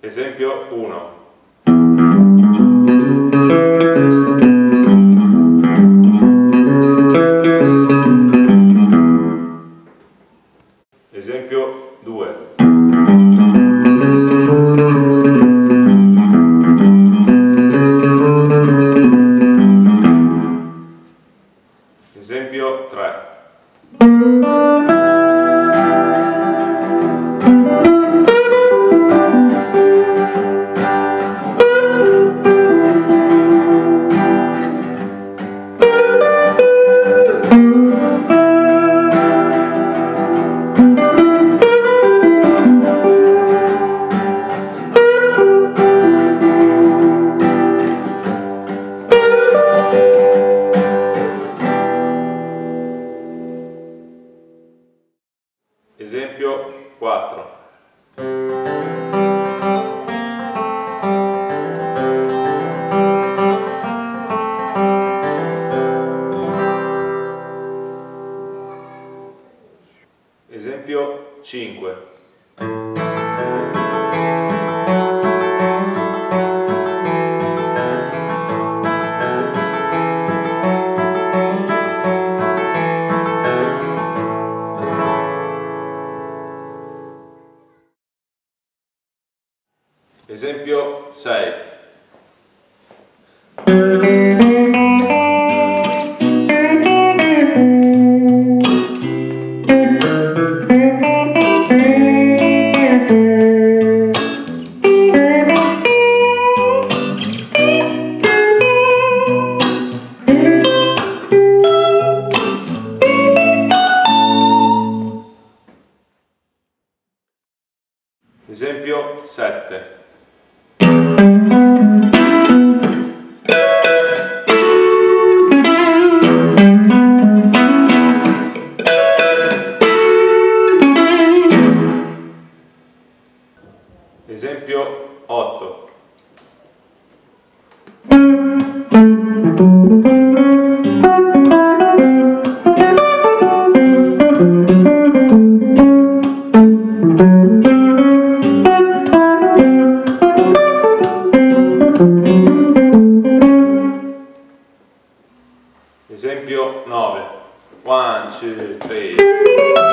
Esempio 1. Esempio 5. Esempio 6. Esempio 7. Esempio 8. Esempio 9. 1, 2, 3.